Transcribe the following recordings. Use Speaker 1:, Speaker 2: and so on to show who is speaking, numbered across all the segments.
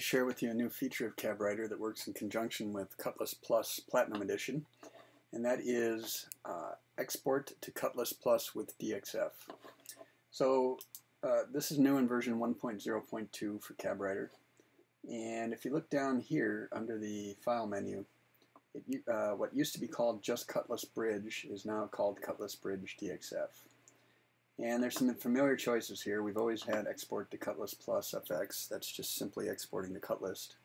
Speaker 1: to share with you a new feature of CABWriter that works in conjunction with Cutlist Plus Platinum Edition, and that is uh, export to Cutlist Plus with DXF. So uh, this is new in version 1.0.2 for CABWriter, and if you look down here under the File menu, it, uh, what used to be called just Cutlist Bridge is now called Cutlist Bridge DXF. And there's some familiar choices here. We've always had export to Cutlist plus FX. That's just simply exporting the cut list.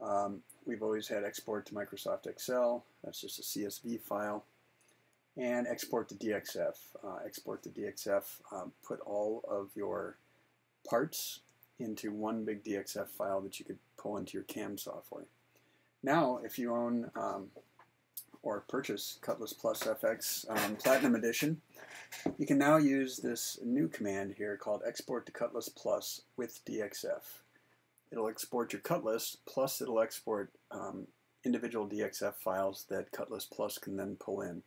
Speaker 1: Um, we've always had export to Microsoft Excel. That's just a CSV file. And export to DXF. Uh, export to DXF, um, put all of your parts into one big DXF file that you could pull into your CAM software. Now, if you own um, or purchase Cutlist Plus FX um, Platinum Edition, you can now use this new command here called export to Cutlist Plus with DXF. It'll export your Cutlass, plus it'll export um, individual DXF files that Cutlist Plus can then pull in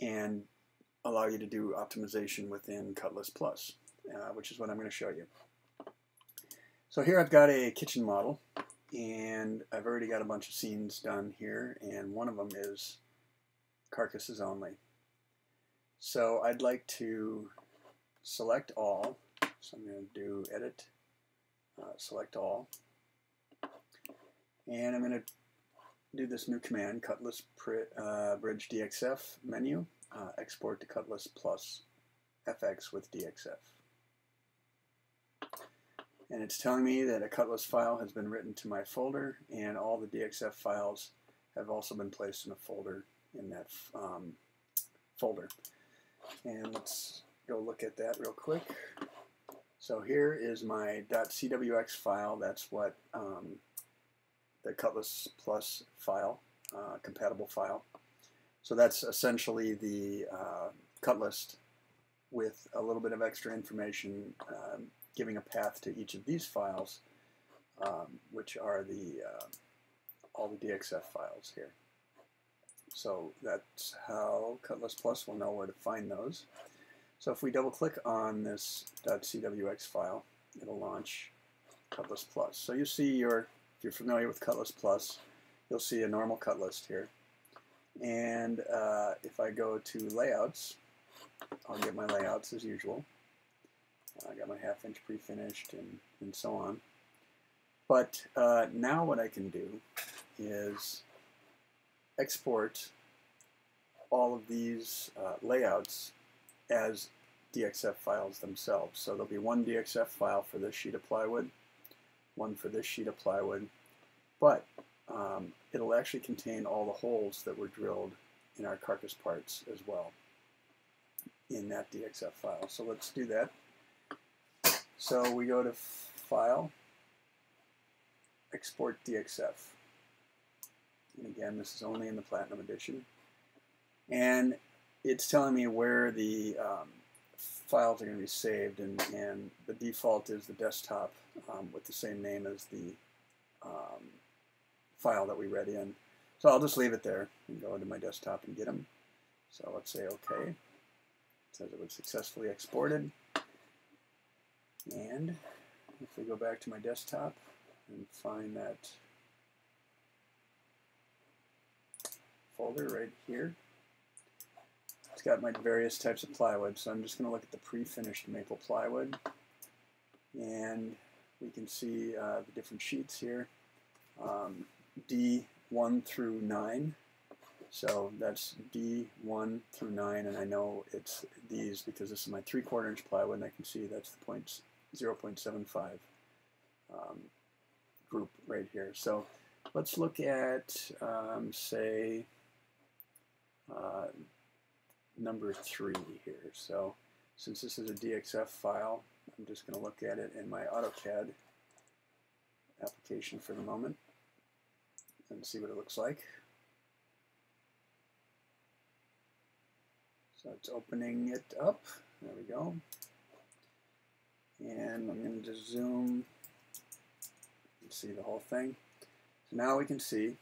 Speaker 1: and allow you to do optimization within Cutlist Plus, uh, which is what I'm going to show you. So here I've got a kitchen model and I've already got a bunch of scenes done here and one of them is carcasses only. So I'd like to select all. So I'm going to do edit, uh, select all. And I'm going to do this new command, Cutlist uh, Bridge DXF menu, uh, export to Cutlist plus FX with DXF. And it's telling me that a Cutlass file has been written to my folder and all the DXF files have also been placed in a folder in that um, folder. And let's go look at that real quick. So here is my .cwx file. That's what um, the Cutlist Plus file, uh, compatible file. So that's essentially the uh, with a little bit of extra information um, giving a path to each of these files, um, which are the uh, all the DXF files here. So that's how Cutlist Plus will know where to find those. So if we double click on this .cwx file, it'll launch Cutlist Plus. So you see your, if you're familiar with Cutlist Plus, you'll see a normal cut list here. And uh, if I go to layouts, I'll get my layouts as usual. I got my half inch pre-finished and, and so on. But uh, now what I can do is export all of these uh, layouts as DXF files themselves. So there'll be one DXF file for this sheet of plywood, one for this sheet of plywood, but um, it'll actually contain all the holes that were drilled in our carcass parts as well in that DXF file. So let's do that. So we go to File, Export DXF. And again, this is only in the Platinum Edition. And it's telling me where the um, files are going to be saved, and, and the default is the desktop um, with the same name as the um, file that we read in. So I'll just leave it there and go into my desktop and get them. So let's say OK. It says it was successfully exported. And if we go back to my desktop and find that folder right here. It's got my various types of plywood, so I'm just going to look at the pre-finished maple plywood. And we can see uh, the different sheets here. Um, D1 through 9. So that's D1 through 9, and I know it's these because this is my 3 quarter inch plywood, and I can see that's the point 0.75 um, group right here. So let's look at, um, say, uh, number three here. So since this is a DXF file, I'm just going to look at it in my AutoCAD application for the moment and see what it looks like. So it's opening it up. There we go. And I'm going to zoom and see the whole thing. So now we can see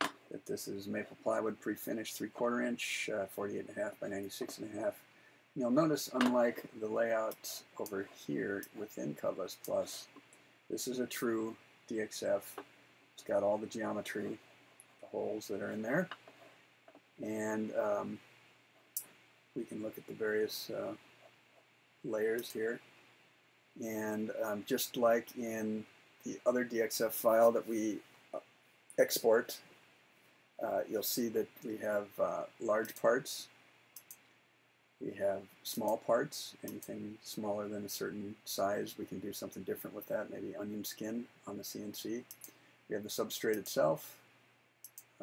Speaker 1: that this is maple plywood pre-finished 3 quarter inch, uh, 48 and a half by 96 and a half. You'll notice unlike the layout over here within Cutlist Plus, This is a true DXF. It's got all the geometry, the holes that are in there. And um, we can look at the various uh, layers here. And um, just like in the other DXF file that we uh, export, uh, you'll see that we have uh, large parts, we have small parts, anything smaller than a certain size, we can do something different with that, maybe onion skin on the CNC. We have the substrate itself,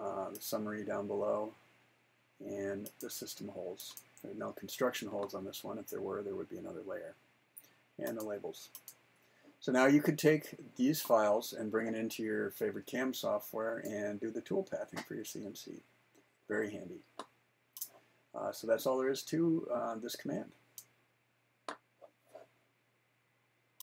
Speaker 1: uh, the summary down below, and the system holes. There are no construction holes on this one. If there were, there would be another layer. And the labels. So now you could take these files and bring it into your favorite CAM software and do the tool pathing for your CNC. Very handy. Uh, so that's all there is to uh, this command.